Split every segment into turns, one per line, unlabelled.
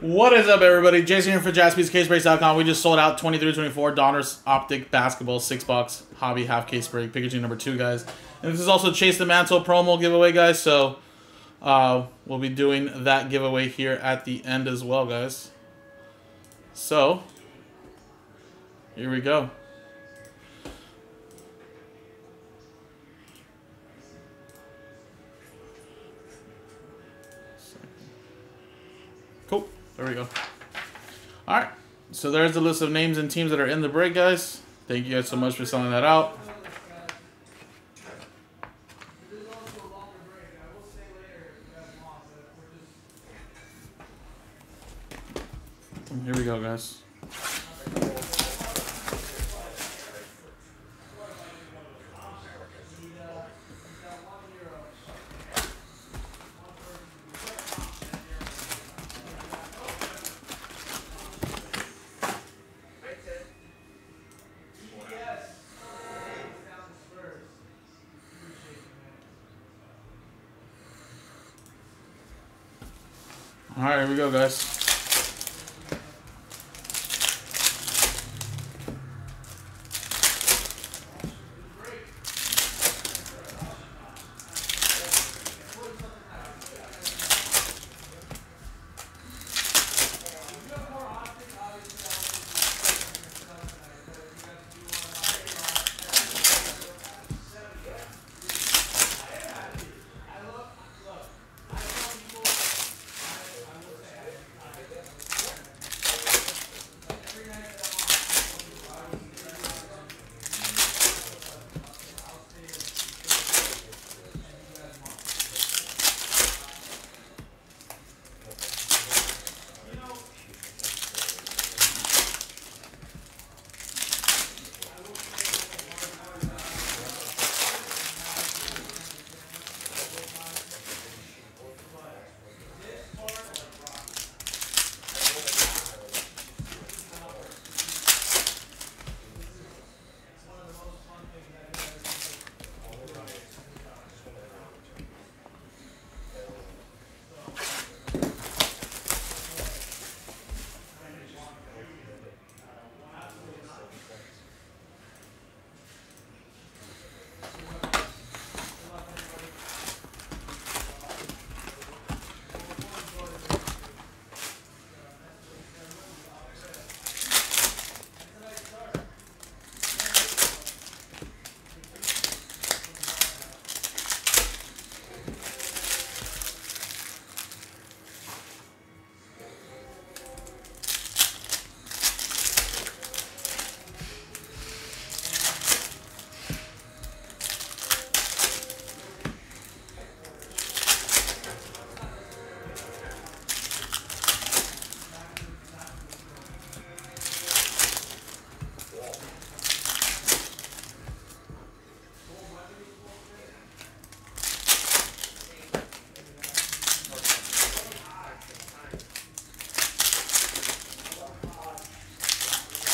What is up, everybody? Jason here for JaspysCaseBreaks.com. We just sold out 23-24 Donruss Optic Basketball, six bucks. Hobby half case break, Pikachu number two, guys. And this is also Chase the Mantle promo giveaway, guys. So uh, we'll be doing that giveaway here at the end as well, guys. So here we go. There we go. All right. So there's the list of names and teams that are in the break, guys. Thank you guys so much for selling that out. Here we go, guys. All right, here we go, guys.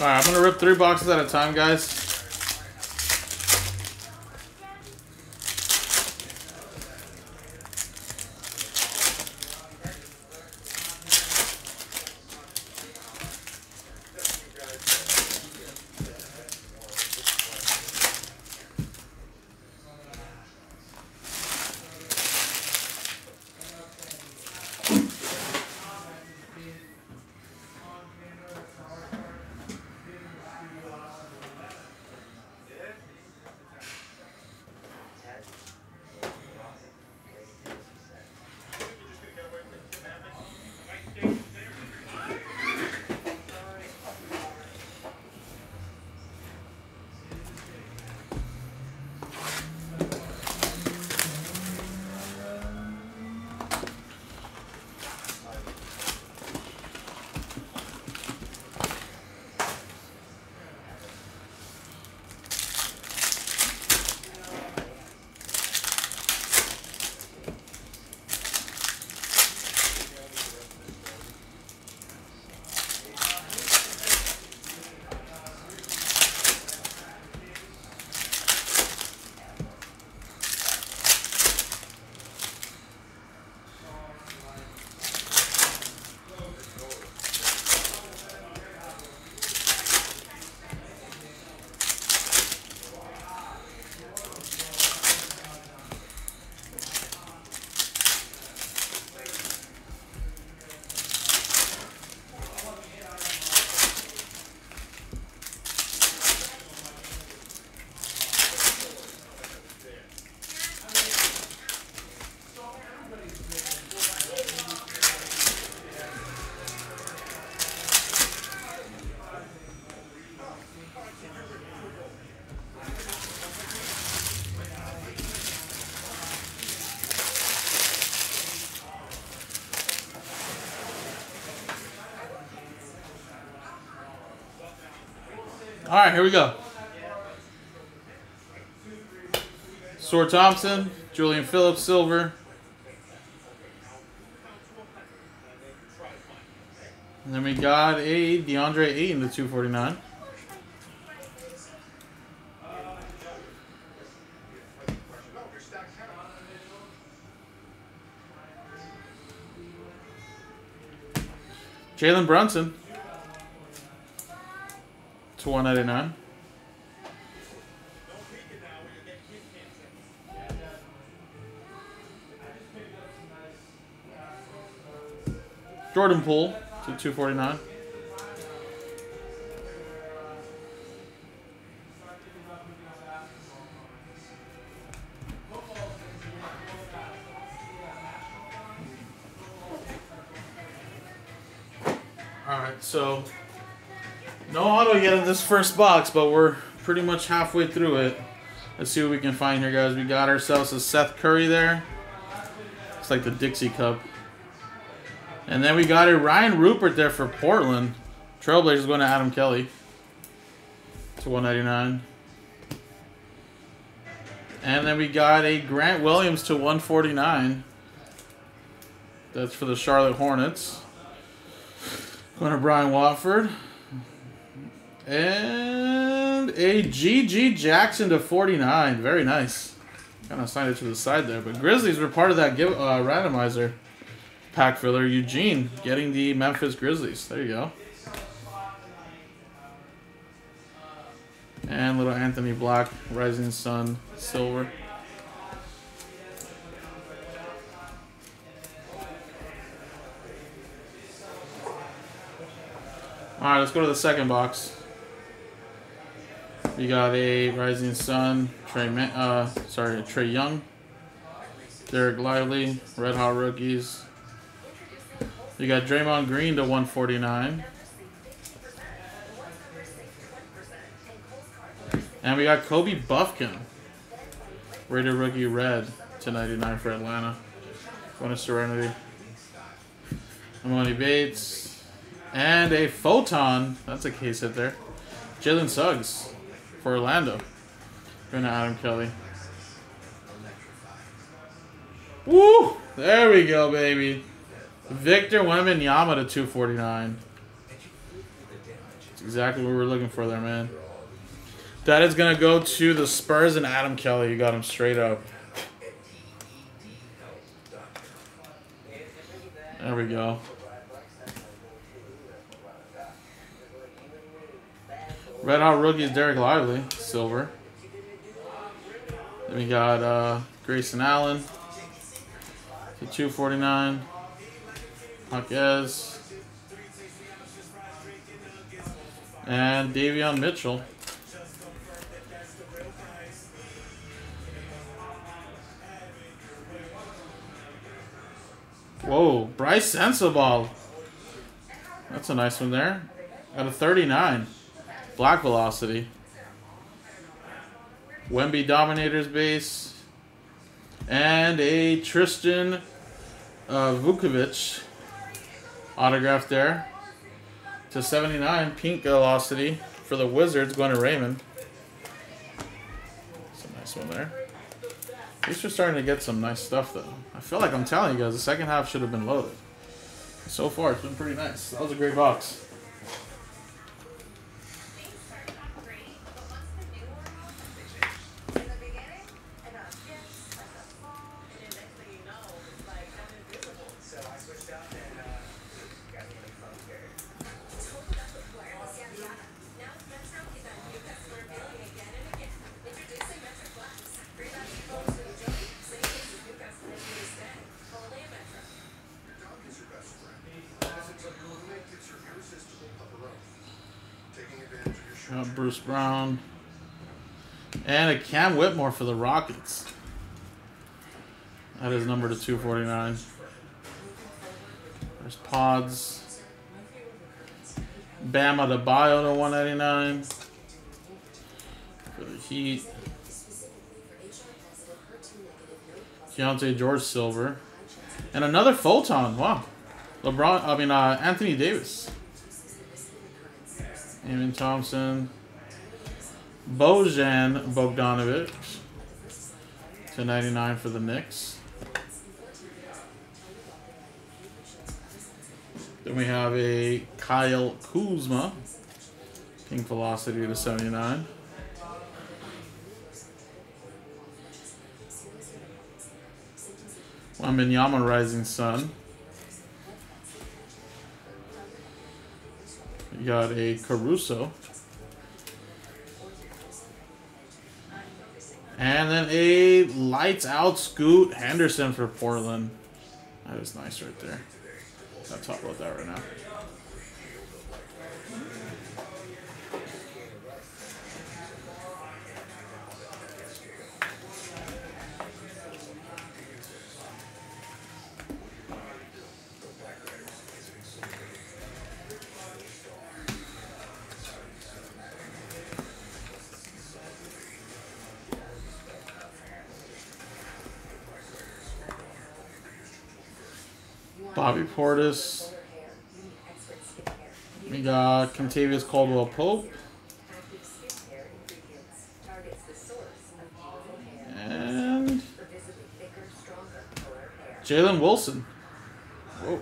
Alright, I'm gonna rip three boxes at a time, guys.
All right, here we go. Sor Thompson, Julian Phillips, silver. And then we got a DeAndre Ayton the 249. Jalen Brunson to 199. Jordan Poole to 249. Auto yet in this first box, but we're pretty much halfway through it. Let's see what we can find here, guys. We got ourselves a Seth Curry there. It's like the Dixie Cup. And then we got a Rayan Rupert there for Portland. Trailblazers going to Adam Kelly. To 199. And then we got a Grant Williams to 149. That's for the Charlotte Hornets. Going to Brian Watford. And a GG Jackson to 49. Very nice. Kind of signed it to the side there. But Grizzlies were part of that give, uh, randomizer pack filler. Eugene getting the Memphis Grizzlies. There you go. And little Anthony Black, Rising Sun, Silver. Alright, let's go to the second box. We got a Rising Sun, Trey, uh, sorry, Trae Young, Dereck Lively, Red Hot Rookies. You got Draymond Green to 149. And we got Kobe Buffkin, Rated Rookie Red to 99 for Atlanta. Going to Serenity. Emoni Bates. And a Photon. That's a case hit there. Jalen Suggs for Orlando. Going to Adam Kelly. Woo! There we go, baby. Victor Wembanyama to 249. That's exactly what we are looking for there, man. That is going to go to the Spurs and Adam Kelly. You got him straight up. There we go. Red Hot Rookies, Dereck Lively, silver. Then we got uh, Grayson Allen to 249. Marquez. And Davion Mitchell. Whoa, Brice Sensabaugh. That's a nice one there. At a 39. Black Velocity. Wemby Dominators base. And a Tristan uh, Vukcevic autograph there. To 79, Pink Velocity for the Wizards going to Raymond. That's a nice one there. At least we're starting to get some nice stuff though. I feel like I'm telling you guys, the second half should have been loaded. So far, it's been pretty nice. That was a great box. Whitmore for the Rockets. That is number to 249. There's Pods. Bam Adebayo to 199. For the Heat. Keyonte George Silver. And another Photon. Wow. LeBron, I mean, uh, Anthony Davis. Amen Thompson. Bojan Bogdanovic to 99 for the Knicks. Then we have a Kyle Kuzma, Pink Velocity to 79. Wembanyama Rising Sun. Got a Caruso. And then a lights out Scoot Henderson for Portland. That is nice right there. I'll talk about that right now. Portis. We got Kentavious Caldwell Pope. And Jalen Wilson. Whoa.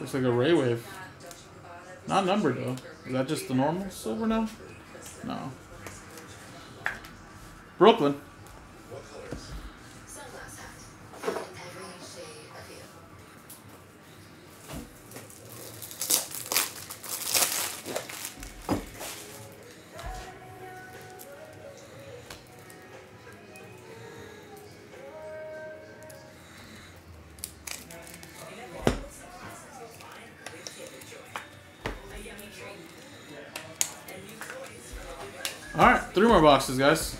Looks like a Ray Wave. Not numbered though. Is that just the normal silver now? No. Brooklyn. More boxes, guys.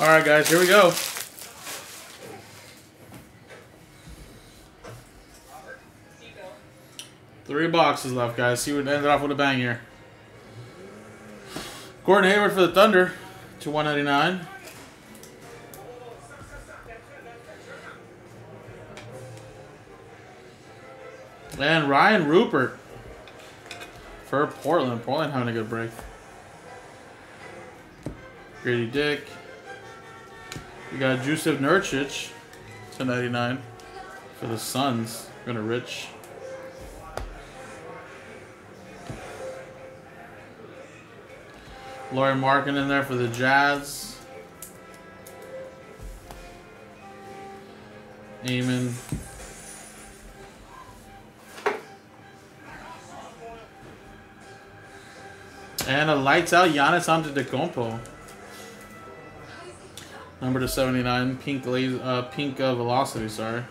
All right, guys, here we go. Three boxes left, guys. See what ended off with a bang here. Gordon Hayward for the Thunder to 199. And Rayan Rupert for Portland. Portland having a good break. Grady Dick. We got Jusuf Nurkic to 99 for the Suns. We're gonna rich. Lauri Markkanen in there for the Jazz. Amen. And a lights out Giannis Antetokounmpo. Number to 79, pink uh, pink uh, velocity, sorry.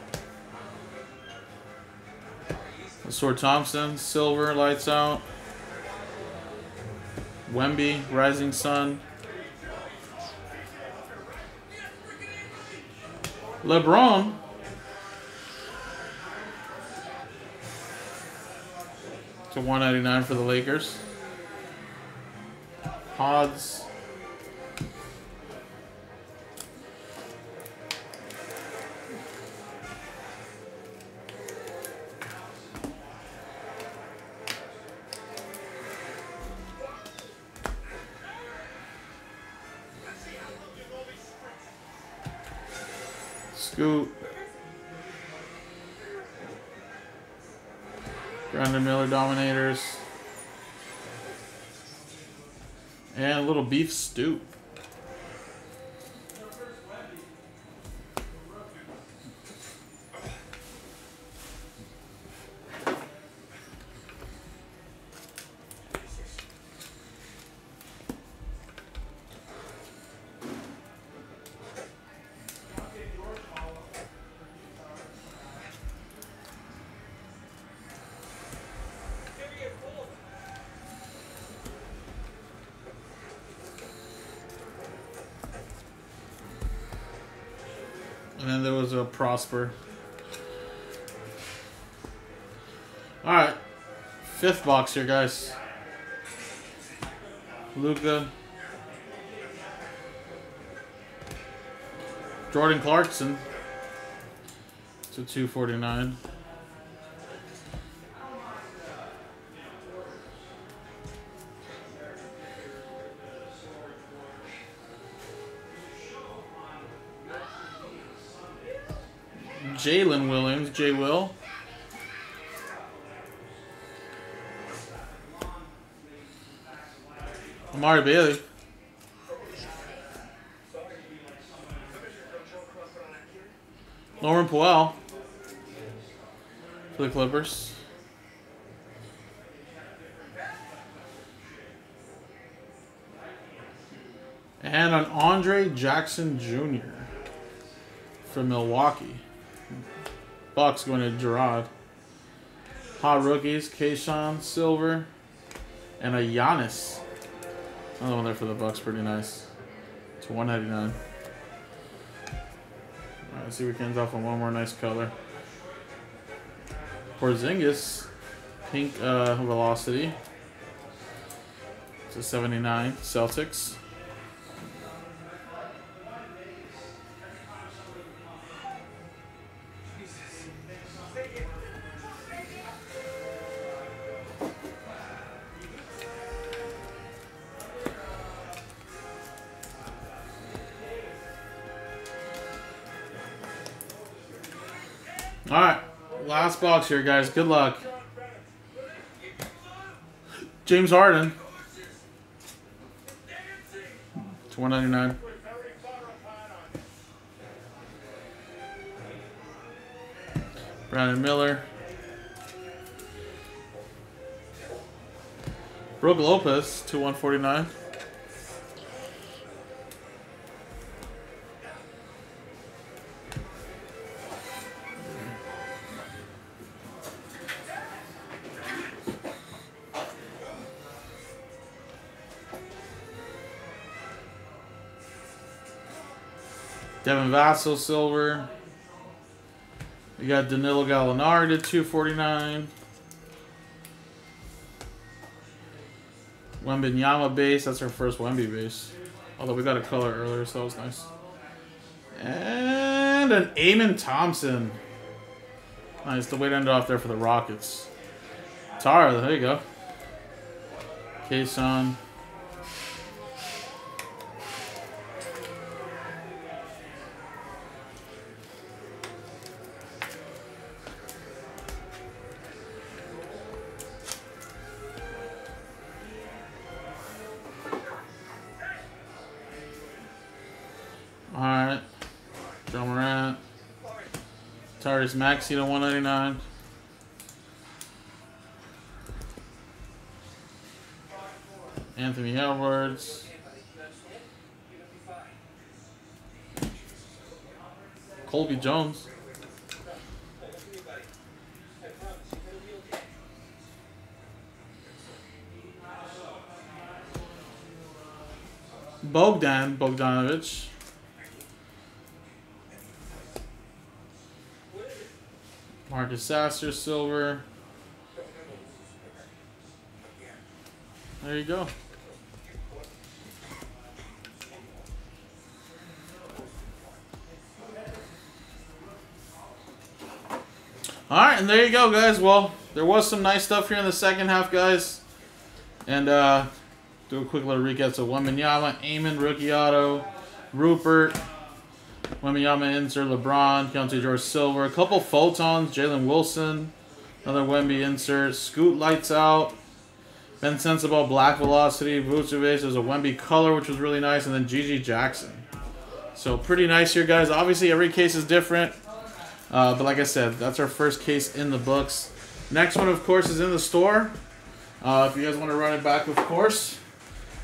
Sword Thompson, silver, lights out. Wemby, Rising Sun. LeBron. To 199 for the Lakers. Pods. Scoot. Brandon Miller Dominators. And a little beef stew. Prosper. Alright. Fifth box here, guys. Luka. Jordan Clarkson. To 249. Jalen Williams, J. Will. Amari Bailey. Lauren Powell for the Clippers. And an Andre Jackson Jr. from Milwaukee. Bucks going to Gerard. Hot rookies, Kayshawn, Silver, and a Giannis. Another one there for the Bucks, pretty nice. To 199. Alright, see if we can end off on one more nice color. Porzingis, pink uh, velocity. To 79, Celtics. Here, guys. Good luck. James Harden. To 199. Brandon Miller. Brook Lopez to 149. Devin Vassell silver. We got Danilo Gallinari to 249. Wembanyama base. That's our first Wemby base. Although we got a color earlier, so that was nice. And an Amen Thompson. Nice. The way to end off there for the Rockets. Tara, there you go. Kason. Tyrese Maxey to 199. Anthony Edwards. Colby Jones. Bogdan Bogdanovich. Marcus Sasser, silver. There you go. Alright, and there you go, guys. Well, there was some nice stuff here in the second half, guys. And, uh, do a quick little recap. So, Wembanyama, Amon, rookie auto, Rupert, Wembanyama insert, LeBron, Keyonte George Silver, a couple photons, Jalen Wilson, another Wemby insert, Scoot Lights Out, Ben Sensible, Black Velocity, Vukcevic, there's a Wemby color, which was really nice, and then GG Jackson. So pretty nice here, guys. Obviously, every case is different. Uh, but like I said, that's our first case in the books. Next one, of course, is in the store. Uh, if you guys want to run it back, of course.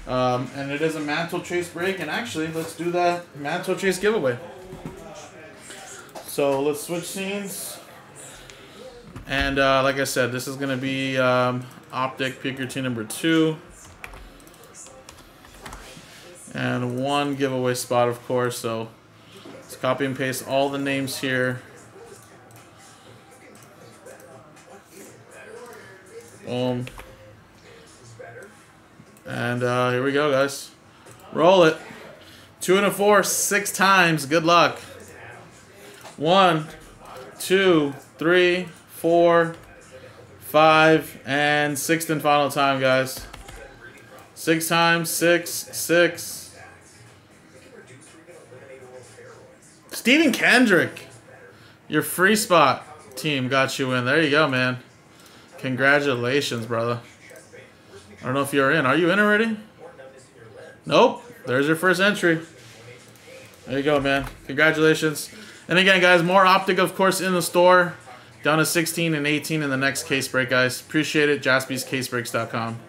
Um, and it is a mantle chase break. And actually, let's do that mantle chase giveaway. So let's switch scenes. And uh, like I said, this is going to be um, Optic Team number two. And one giveaway spot, of course. So let's copy and paste all the names here. Boom. And uh, here we go, guys. Roll it. Two and a four, six times. Good luck. One, two, three, four, five, and sixth and final time, guys. Six times, six, six. Stephen Kendrick. Your free spot team got you in. There you go, man. Congratulations, brother. I don't know if you're in. Are you in already? Nope. There's your first entry. There you go, man. Congratulations. And again, guys, more Optic, of course, in the store. Down to 16 and 18 in the next case break, guys. Appreciate it. JaspysCaseBreaks.com.